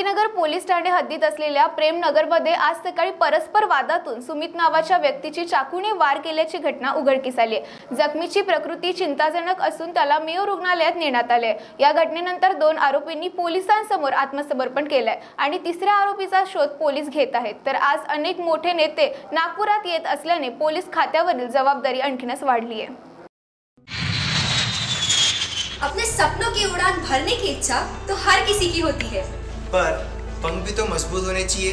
Shantinagar police Thane हद्दीत असलेल्या प्रेमनगरमध्ये आज सकाळी परस्पर वादातून सुमित नावाच्या व्यक्तीची चाकूने वार केल्याची घटना उघडकीस आली जखमीची प्रकृती चिंताजनक असून त्याला मेयो रुग्णालयात नेण्यात आले या घटनेनंतर दोन आरोपींनी पोलिसांसमोर आत्मसमर्पण केलंय आणि तिसऱ्या आरोपीचा शोध पोलीस घेत आहेत. तर आज अनेक मोठे नेते नागपुरात येत असल्याने पोलीस खात्यावरील जबाबदारी आणखीनच वाढली आहे. अपने सपनों की उड़ान भरने की इच्छा तो हर किसी की होती है। पर पंख भी तो मज़बूत होने चाहिए।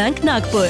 bank Nagpur